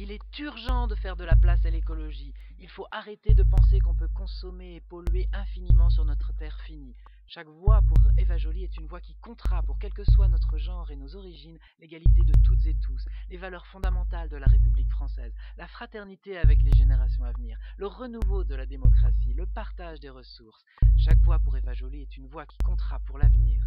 Il est urgent de faire de la place à l'écologie. Il faut arrêter de penser qu'on peut consommer et polluer infiniment sur notre terre finie. Chaque voix pour Eva Jolie est une voix qui comptera, pour quel que soit notre genre et nos origines, l'égalité de toutes et tous, les valeurs fondamentales de la République française, la fraternité avec les générations à venir, le renouveau de la démocratie, le partage des ressources. Chaque voix pour Eva Jolie est une voix qui comptera pour l'avenir.